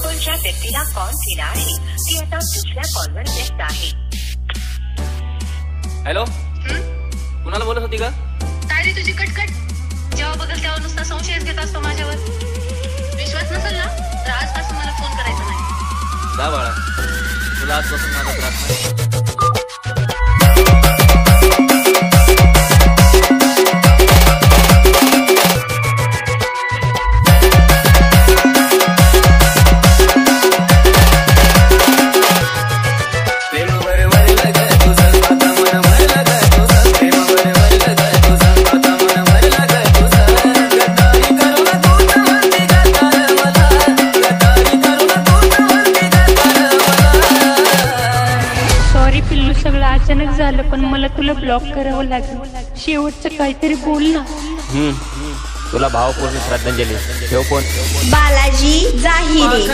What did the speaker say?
आपण ज्या व्यक्तीला कॉल केला आहे. ती आता दुसऱ्या कॉलवर व्यस्त आहे. हॅलो? कुणाला बोलत होती का? काय रे तुझी कटकट? जेव्हा बघल तेव्हा नुसता संशयच घेत असतो माझ्यावर. विश्वास नसेल ना? तर आजपासून मला फोन करायचा नाही. जा बाळा. तुला आजपासून माझा त्रास नाही. मला तुला ब्लॉक करावं लागलं. शेवटचं काहीतरी बोल ना. हम्म. तुला भावपूर्ण श्रद्धांजली. ठेव फोन. बालाजी जाहिरे